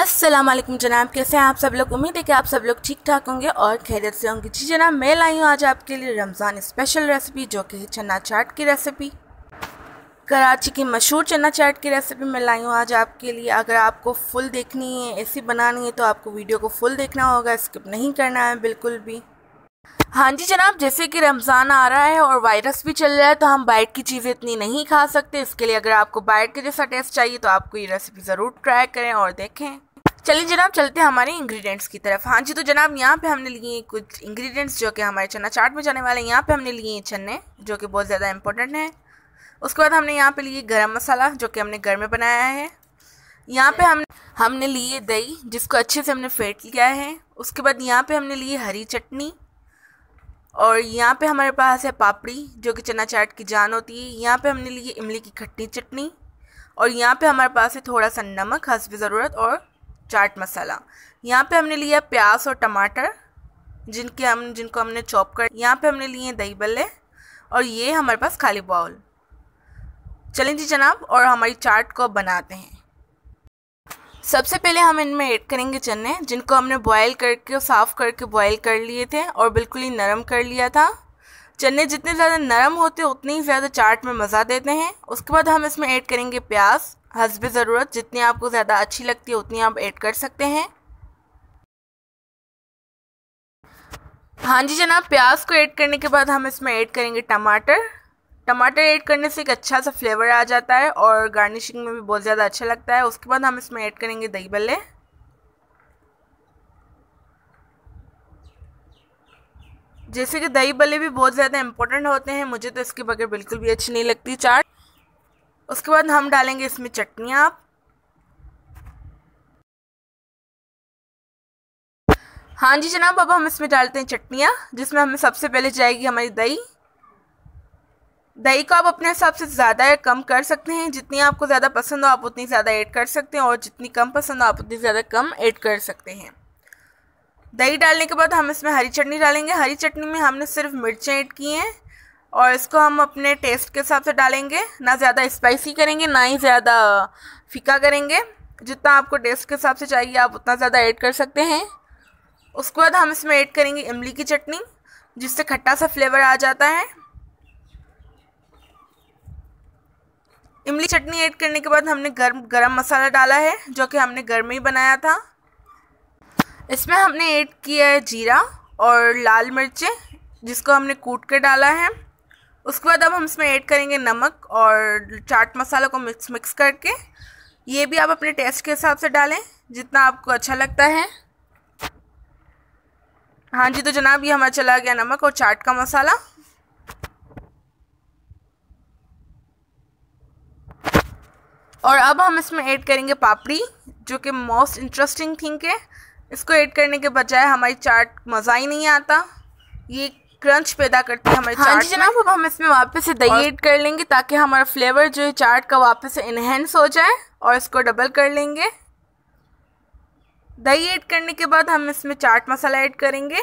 अस्सलाम वालेकुम जनाब, कैसे हैं आप सब लोग? उम्मीद है कि आप सब लोग ठीक ठाक होंगे और खैरियत से होंगे। जी जनाब, मैं लाई हूँ आज आपके लिए रमज़ान स्पेशल रेसिपी, जो कि है चना चाट की रेसिपी। कराची की मशहूर चना चाट की रेसिपी मैं लाई हूँ आज आपके लिए। अगर आपको फुल देखनी है, ऐसी बनानी है तो आपको वीडियो को फुल देखना होगा, स्किप नहीं करना है, बिल्कुल भी। हाँ जी जनाब, जैसे कि रमज़ान आ रहा है और वायरस भी चल रहा है तो हम बाइट की चीज़ें इतनी नहीं खा सकते। इसके लिए अगर आपको बाइट के जैसा टेस्ट चाहिए तो आपको ये रेसिपी ज़रूर ट्राई करें और देखें। चलिए जनाब, चलते हैं हमारे इंग्रेडिएंट्स की तरफ़। हाँ जी तो जनाब, यहाँ पे हमने लिए कुछ इंग्रेडिएंट्स जो कि हमारे चना चाट में जाने वाले हैं। यहाँ पे हमने लिए चने, जो कि बहुत ज़्यादा इंपॉर्टेंट हैं। उसके बाद हमने यहाँ पे लिए गरम मसाला, जो कि हमने घर में बनाया है। यहाँ पे हम हमने लिए दही, जिसको अच्छे से हमने फेंट लिया है। उसके बाद यहाँ पे हमने लिए हरी चटनी। और यहाँ पे हमारे पास है पापड़ी, जो कि चना चाट की जान होती है। यहाँ पे हमने लिए इमली की खट्टी चटनी और यहाँ पे हमारे पास है थोड़ा सा नमक हंसब ज़रूरत और चाट मसाला। यहाँ पे हमने लिया प्याज और टमाटर, जिनके हम, जिनको हमने चॉप कर, यहाँ पे हमने लिए दही बल्ले और ये हमारे पास खाली बाउल चलें जी जनाब, और हमारी चाट को बनाते हैं। सबसे पहले हम इनमें ऐड करेंगे चने, जिनको हमने बॉयल करके साफ़ करके बॉयल कर लिए थे और बिल्कुल ही नरम कर लिया था। चने जितने ज़्यादा नरम होते हैं, उतनी ही ज़्यादा चाट में मज़ा देते हैं। उसके बाद हम इसमें ऐड करेंगे प्याज। हसब ज़रूरत, जितनी आपको ज़्यादा अच्छी लगती है, उतनी आप ऐड कर सकते हैं। हाँ जी जनाब, प्याज को ऐड करने के बाद हम इसमें ऐड करेंगे टमाटर। टमाटर ऐड करने से एक अच्छा सा फ्लेवर आ जाता है और गार्निशिंग में भी बहुत ज़्यादा अच्छा लगता है। उसके बाद हम इसमें ऐड करेंगे दही बल्ले। जैसे कि दही बल्ले भी बहुत ज़्यादा इंपॉर्टेंट होते हैं, मुझे तो इसके बगैर बिल्कुल भी अच्छी नहीं लगती चाट। उसके बाद हम डालेंगे इसमें चटनियाँ आप। हाँ जी जनाब, अब हम इसमें डालते हैं चटनियाँ, जिसमें हमें सबसे पहले जाएगी हमारी दही। दही को आप अपने हिसाब से ज़्यादा या कम कर सकते हैं। जितनी आपको ज़्यादा पसंद हो, आप उतनी ज़्यादा ऐड कर सकते हैं, और जितनी कम पसंद हो, आप उतनी ज़्यादा कम ऐड कर सकते हैं। दही डालने के बाद हम इसमें हरी चटनी डालेंगे। हरी चटनी में हमने सिर्फ़ मिर्चें ऐड की हैं, और इसको हम अपने टेस्ट के हिसाब से डालेंगे। ना ज़्यादा स्पाइसी करेंगे, ना ही ज़्यादा फीका करेंगे। जितना आपको टेस्ट के हिसाब से चाहिए, आप उतना ज़्यादा ऐड कर सकते हैं। उसके बाद हम इसमें ऐड करेंगे इमली की चटनी, जिससे खट्टा सा फ्लेवर आ जाता है। इमली चटनी ऐड करने के बाद हमने गर्म गरम मसाला डाला है, जो कि हमने घर में ही बनाया था। इसमें हमने ऐड किया है जीरा और लाल मिर्चें, जिसको हमने कूट कर डाला है। उसके बाद अब हम इसमें ऐड करेंगे नमक और चाट मसाला को मिक्स मिक्स करके। ये भी आप अपने टेस्ट के हिसाब से डालें, जितना आपको अच्छा लगता है। हाँ जी तो जनाब, ये हमारा चला गया नमक और चाट का मसाला। और अब हम इसमें ऐड करेंगे पापड़ी जो कि मोस्ट इंटरेस्टिंग थिंग है। इसको ऐड करने के बजाय हमारी चाट मज़ा ही नहीं आता। ये क्रंच पैदा करती है हमारी हाँ चाट जी जनाब अब हम इसमें वापस से दही ऐड कर लेंगे ताकि हमारा फ्लेवर जो है चाट का वापस से इन्हेंस हो जाए और इसको डबल कर लेंगे। दही ऐड करने के बाद हम इसमें चाट मसाला ऐड करेंगे।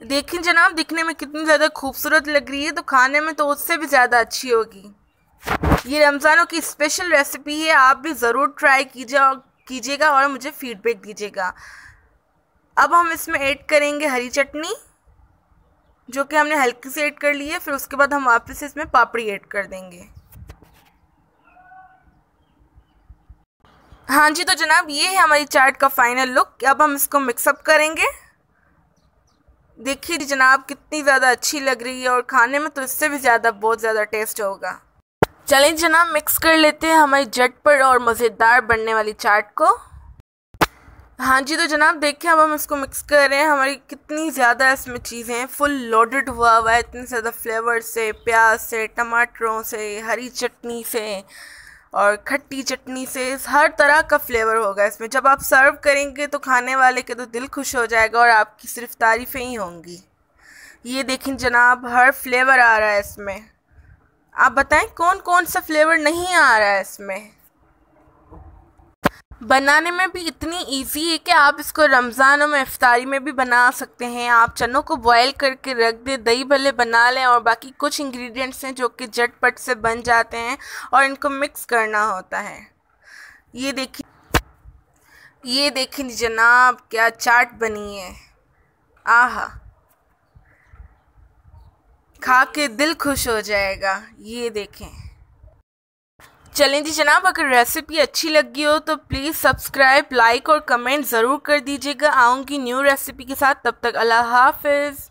देखिए जनाब, दिखने में कितनी ज़्यादा खूबसूरत लग रही है तो खाने में तो उससे भी ज़्यादा अच्छी होगी। ये रमज़ानों की स्पेशल रेसिपी है, आप भी ज़रूर ट्राई कीजिए, कीजिएगा और मुझे फीडबैक दीजिएगा। अब हम इसमें ऐड करेंगे हरी चटनी, जो कि हमने हल्की से ऐड कर ली है, फिर उसके बाद हम वापस इसमें पापड़ी ऐड कर देंगे। हाँ जी तो जनाब, ये है हमारी चाट का फाइनल लुक अब हम इसको मिक्सअप करेंगे। देखिए जनाब, कितनी ज़्यादा अच्छी लग रही है और खाने में तो इससे भी ज़्यादा, बहुत ज़्यादा टेस्ट होगा। चलें जनाब, मिक्स कर लेते हैं हमारी झटपट और मज़ेदार बनने वाली चाट को। हाँ जी तो जनाब देखिए, अब हम इसको मिक्स कर रहे हैं। हमारी कितनी ज़्यादा इसमें चीज़ें हैं। फुल लोडेड हुआ हुआ है, इतने ज़्यादा फ्लेवर से, प्याज से, टमाटरों से, हरी चटनी से। और खट्टी चटनी से हर तरह का फ्लेवर होगा इसमें। जब आप सर्व करेंगे तो खाने वाले के तो दिल खुश हो जाएगा और आपकी सिर्फ़ तारीफ़ें ही होंगी। ये देखें जनाब, हर फ्लेवर आ रहा है इसमें। आप बताएँ कौन कौन सा फ्लेवर नहीं आ रहा है इसमें? बनाने में भी इतनी इजी है कि आप इसको रमज़ान में इफ्तारी में भी बना सकते हैं। आप चनों को बॉयल करके रख दें, दही भले बना लें और बाकी कुछ इंग्रेडिएंट्स हैं जो कि झटपट से बन जाते हैं और इनको मिक्स करना होता है। ये देखिए, ये देखें जनाब, क्या चाट बनी है। आहा। खा के दिल खुश हो जाएगा। ये देखें। चलें जी जनाब, अगर रेसिपी अच्छी लगी हो तो प्लीज़ सब्सक्राइब लाइक और कमेंट ज़रूर कर दीजिएगा। आऊँगी न्यू रेसिपी के साथ, तब तक अल्लाह हाफिज़।